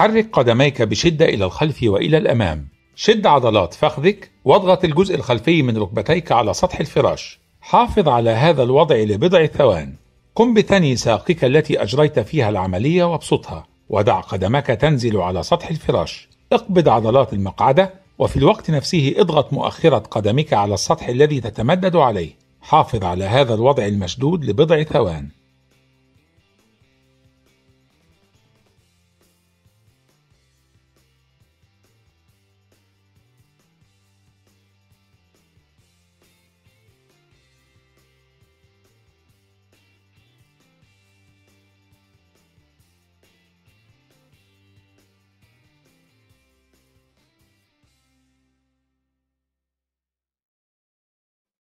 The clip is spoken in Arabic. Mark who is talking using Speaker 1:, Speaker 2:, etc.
Speaker 1: حرك قدميك بشدة إلى الخلف وإلى الأمام. شد عضلات فخذك واضغط الجزء الخلفي من ركبتيك على سطح الفراش. حافظ على هذا الوضع لبضع ثوان قم بثني ساقك التي أجريت فيها العملية وابسطها. ودع قدمك تنزل على سطح الفراش. اقبض عضلات المقعدة وفي الوقت نفسه اضغط مؤخرة قدمك على السطح الذي تتمدد عليه. حافظ على هذا الوضع المشدود لبضع ثوان.